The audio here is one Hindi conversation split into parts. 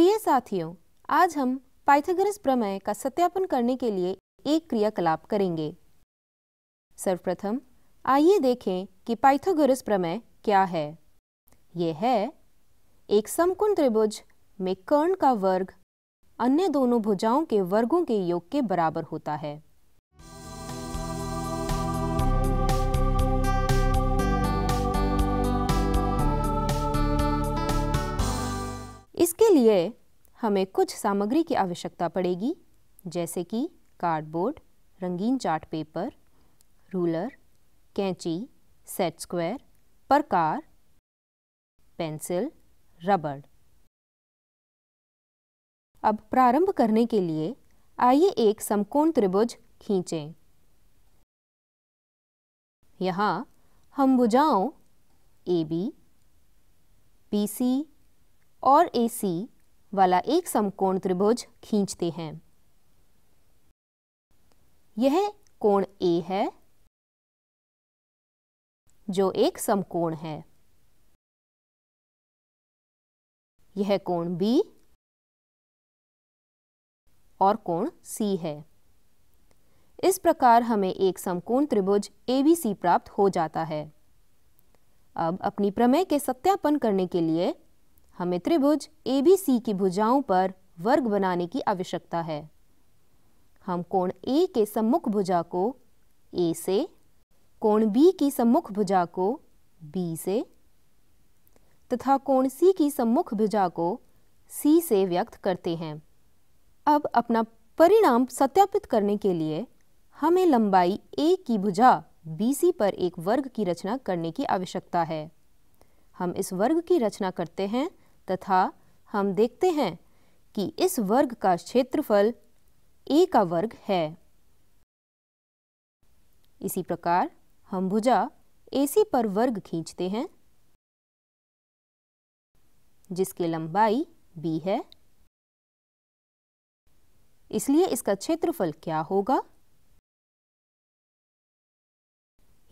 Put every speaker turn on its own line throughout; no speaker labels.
प्रिय साथियों, आज हम पाइथागोरस प्रमेय का सत्यापन करने के लिए एक क्रियाकलाप करेंगे। सर्वप्रथम, आइए देखें कि पाइथागोरस प्रमेय क्या है। यह है, एक समकोण त्रिभुज में कर्ण का वर्ग अन्य दोनों भुजाओं के वर्गों के योग के बराबर होता है। इसके लिए हमें कुछ सामग्री की आवश्यकता पड़ेगी, जैसे कि कार्डबोर्ड रंगीन चार्ट पेपर रूलर कैंची सेट स्क्वायर प्रकार पेंसिल रबड़ अब प्रारंभ करने के लिए आइए एक समकोण त्रिभुज खींचें। यहाँ हम भुजाओं ए बी बी सी और सी वाला एक समकोण त्रिभुज खींचते हैं। यह कोण ए है, जो एक समकोण है। यह कोण बी और कोण सी है। इस प्रकार हमें एक समकोण त्रिभुज एबीसी प्राप्त हो जाता है। अब अपनी प्रमेय के सत्यापन करने के लिए हमें त्रिभुज ए बी सी की भुजाओं पर वर्ग बनाने की आवश्यकता है। हम कोण ए के सम्मुख भुजा को ए से, कोण बी की सम्मुख भुजा को बी से, तथा कोण सी की सम्मुख भुजा को सी से व्यक्त करते हैं। अब अपना परिणाम सत्यापित करने के लिए हमें लंबाई ए की भुजा BC पर एक वर्ग की रचना करने की आवश्यकता है। हम इस वर्ग की रचना करते हैं तथा हम देखते हैं कि इस वर्ग का क्षेत्रफल ए का वर्ग है। इसी प्रकार हम भुजा AC पर वर्ग खींचते हैं, जिसकी लंबाई बी है। इसलिए इसका क्षेत्रफल क्या होगा?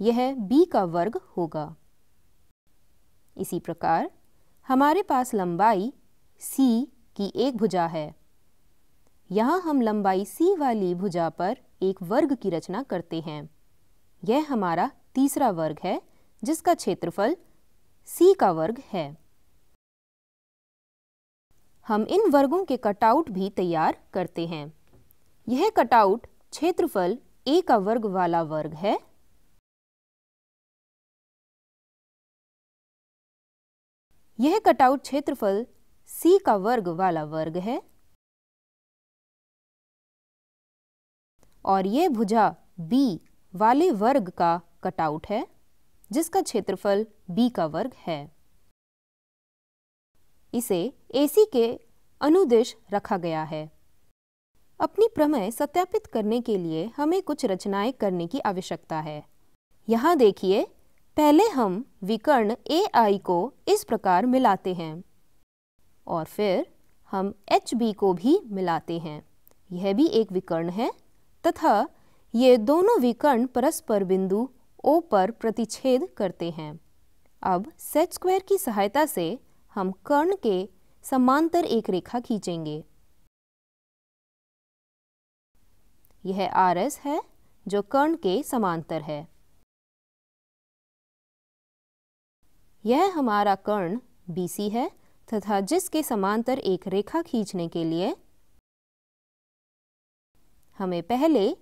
यह बी का वर्ग होगा। इसी प्रकार हमारे पास लंबाई c की एक भुजा है। यहाँ हम लंबाई c वाली भुजा पर एक वर्ग की रचना करते हैं। यह हमारा तीसरा वर्ग है, जिसका क्षेत्रफल c का वर्ग है। हम इन वर्गों के कटआउट भी तैयार करते हैं। यह कटआउट क्षेत्रफल a का वर्ग वाला वर्ग है। यह कटआउट क्षेत्रफल c का वर्ग वाला वर्ग है। और यह भुजा b वाले वर्ग का कटआउट है, जिसका क्षेत्रफल b का वर्ग है। इसे AC के अनुदिश रखा गया है। अपनी प्रमेय सत्यापित करने के लिए हमें कुछ रचनाएँ करने की आवश्यकता है। यहाँ देखिए पहले हम विकर्ण ए आई को इस प्रकार मिलाते हैं। और फिर हम एच बी को भी मिलाते हैं। यह भी एक विकर्ण है, तथा ये दोनों विकर्ण परस्पर बिंदु ओ पर प्रतिच्छेद करते हैं। अब सेट स्क्वायर की सहायता से हम कर्ण के समांतर एक रेखा खींचेंगे। यह आर एस है, जो कर्ण के समांतर है। यह हमारा कर्ण BC है तथा जिसके समांतर एक रेखा खींचने के लिए हमें पहले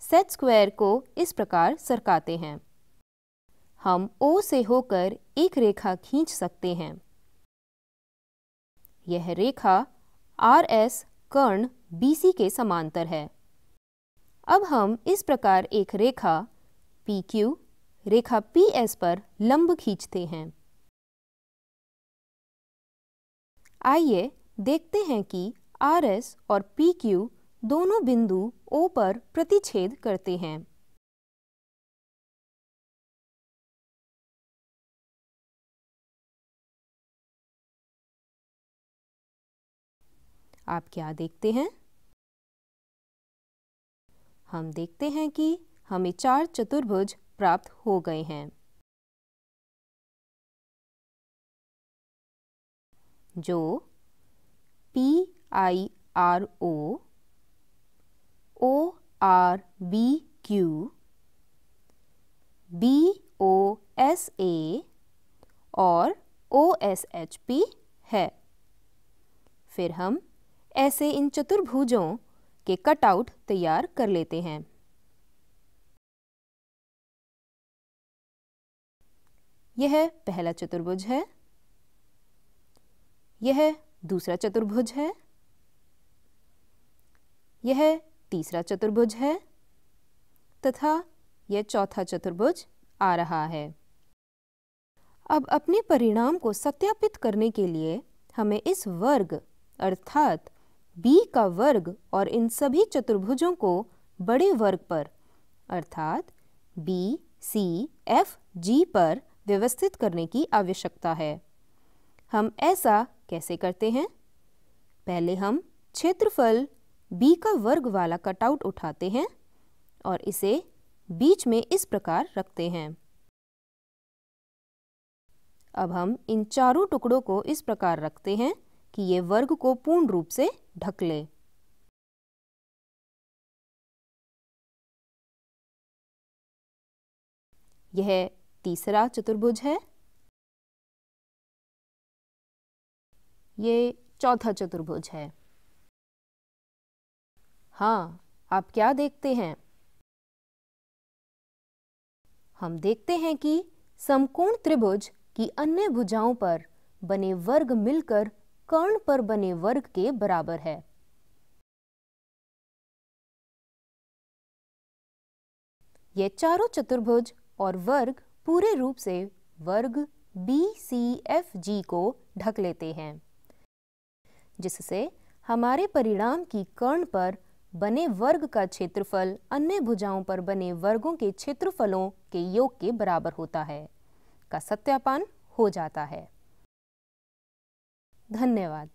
सेट स्क्वायर को इस प्रकार सरकाते हैं। हम O से होकर एक रेखा खींच सकते हैं। यह रेखा एस कर्ण BC के समांतर है। अब हम इस प्रकार एक रेखा PQ रेखा पी एस पर लंब खींचते हैं। आइए देखते हैं कि आर एस और पी क्यू दोनों बिंदु ओ पर प्रतिच्छेद करते हैं। आप क्या देखते हैं? हम देखते हैं कि हमें चार चतुर्भुज प्राप्त हो गए हैं। जो P I R O O R B Q B O S A और ओ एस एच पी है। फिर हम ऐसे इन चतुर्भुजों के कटआउट तैयार कर लेते हैं। यह पहला चतुर्भुज है। यह दूसरा चतुर्भुज है। यह तीसरा चतुर्भुज है। तथा यह चौथा चतुर्भुज आ रहा है। अब अपने परिणाम को सत्यापित करने के लिए हमें इस वर्ग अर्थात b का वर्ग और इन सभी चतुर्भुजों को बड़े वर्ग पर अर्थात b, c, f, g पर व्यवस्थित करने की आवश्यकता है। हम ऐसा कैसे करते हैं? पहले हम क्षेत्रफल b का वर्ग वाला कटआउट उठाते हैं और इसे बीच में इस प्रकार रखते हैं। अब हम इन चारों टुकड़ों को इस प्रकार रखते हैं कि ये वर्ग को पूर्ण रूप से ढक ले। यह तीसरा चतुर्भुज है। ये चौथा चतुर्भुज है। हाँ आप क्या देखते हैं? हम देखते हैं कि समकोण त्रिभुज की अन्य भुजाओं पर बने वर्ग मिलकर कर्ण पर बने वर्ग के बराबर है। ये चारों चतुर्भुज और वर्ग पूरे रूप से वर्ग बी सी एफ़ जी को ढक लेते हैं, जिससे हमारे परिणाम की कर्ण पर बने वर्ग का क्षेत्रफल अन्य भुजाओं पर बने वर्गों के क्षेत्रफलों के योग के बराबर होता है, का सत्यापन हो जाता है। धन्यवाद।